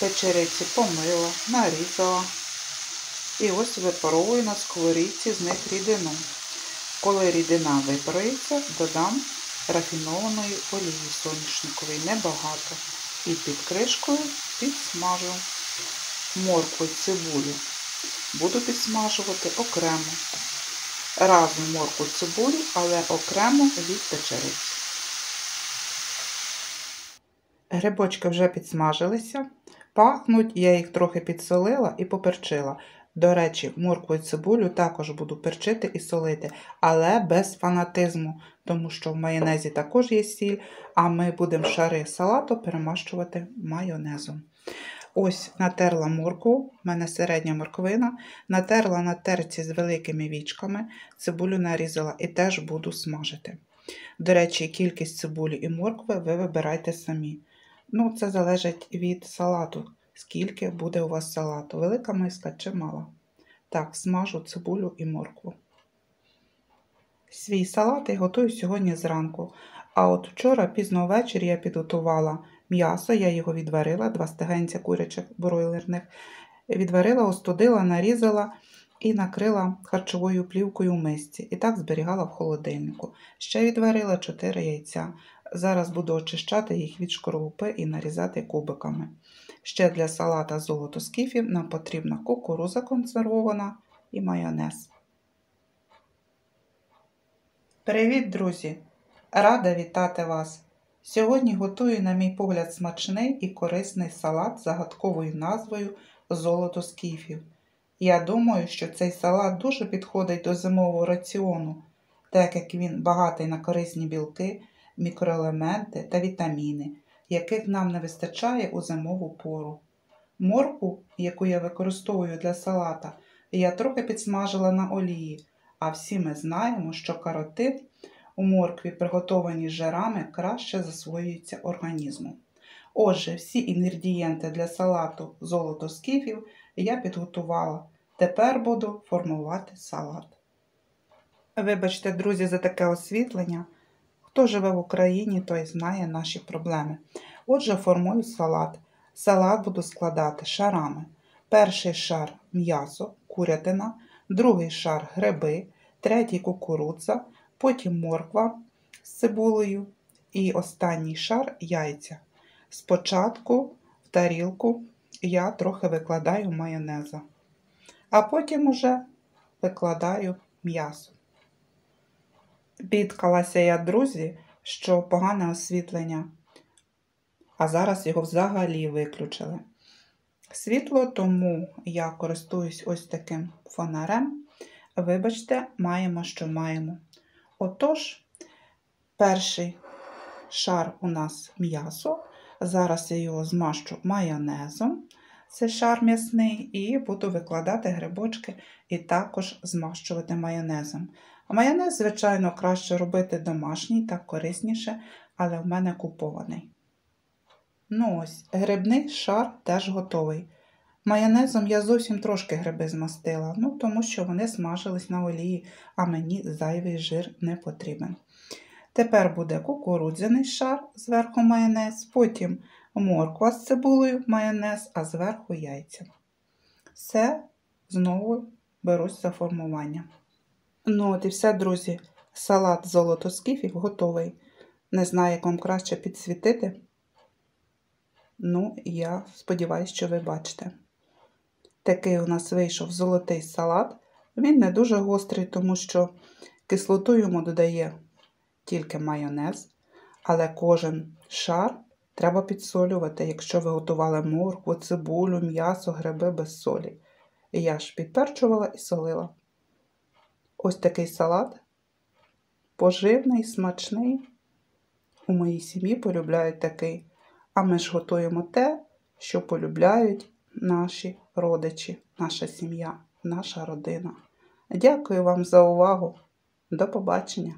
Печериці помила, нарізала. І ось випаровую на сковорідці з них рідину. Коли рідина випарується, додам рафінованої олії соняшникової, небагато. І під кришкою підсмажу моркву і цибулю. Буду підсмажувати окремо. Разом моркву цибулю, але окремо від печериці. Грибочки вже підсмажилися, пахнуть, я їх трохи підсолила і поперчила. До речі, моркву і цибулю також буду перчити і солити, але без фанатизму, тому що в майонезі також є сіль, а ми будемо шари салату перемащувати майонезом. Ось натерла моркву, в мене середня морквина, натерла на терці з великими вічками, цибулю нарізала і теж буду смажити. До речі, кількість цибулі і моркви ви вибирайте самі. Ну, це залежить від салату, скільки буде у вас салату. Велика миска чи мала. Так, смажу цибулю і моркву. Свій салат я готую сьогодні зранку. А от вчора пізно ввечері я підготувала м'ясо, я його відварила, два стегенця курячих бройлерних. Відварила, остудила, нарізала і накрила харчовою плівкою в мисці. І так зберігала в холодильнику. Ще відварила 4 яйця. Зараз буду очищати їх від шкорлупи і нарізати кубиками. Ще для салата золото скіфів нам потрібна кукуруза консервована і майонез. Привіт, друзі! Рада вітати вас! Сьогодні готую, на мій погляд, смачний і корисний салат з загадковою назвою Золото скіфів. Я думаю, що цей салат дуже підходить до зимового раціону, так як він багатий на корисні білки, мікроелементи та вітаміни, яких нам не вистачає у зимову пору. Морку, яку я використовую для салата, я трохи підсмажила на олії, а всі ми знаємо, що каротин у моркві, приготовані жирами, краще засвоюється організмом. Отже, всі інгредієнти для салату золото скіфів я підготувала. Тепер буду формувати салат. Вибачте, друзі, за таке освітлення. Хто живе в Україні, той знає наші проблеми. Отже, формую салат. Салат буду складати шарами. Перший шар м'ясо, курятина, другий шар гриби, третій кукурудза, потім морква з цибулею і останній шар яйця. Спочатку в тарілку я трохи викладаю майонеза, а потім уже викладаю м'ясо. Бідкалася я, друзі, що погане освітлення, а зараз його взагалі виключили. Світло, тому я користуюсь ось таким фонарем. Вибачте, маємо, що маємо. Отож, перший шар у нас м'ясо. Зараз я його змащу майонезом, це шар м'ясний, і буду викладати грибочки і також змащувати майонезом. Майонез, звичайно, краще робити домашній, так корисніше, але в мене купований. Ну ось, грибний шар теж готовий. Майонезом я зовсім трошки гриби змастила, ну тому що вони смажились на олії, а мені зайвий жир не потрібен. Тепер буде кукурудзяний шар, зверху майонез, потім морква з цибулею майонез, а зверху яйця. Все, знову берусь за формування. Ну от і все, друзі, салат золото скіфів готовий. Не знаю, як вам краще підсвітити. Ну, я сподіваюся, що ви бачите. Такий у нас вийшов золотий салат. Він не дуже гострий, тому що кислоту йому додає тільки майонез, але кожен шар треба підсолювати, якщо ви готували моркву, цибулю, м'ясо, гриби без солі. І я ж підперчувала і солила. Ось такий салат. Поживний, смачний. У моїй сім'ї полюбляють такий. А ми ж готуємо те, що полюбляють наші родичі, наша сім'я, наша родина. Дякую вам за увагу. До побачення!